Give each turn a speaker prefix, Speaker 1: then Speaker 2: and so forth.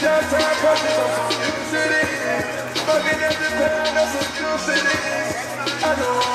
Speaker 1: Just and remain humble. City. Fucking up the that's city. I know